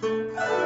Música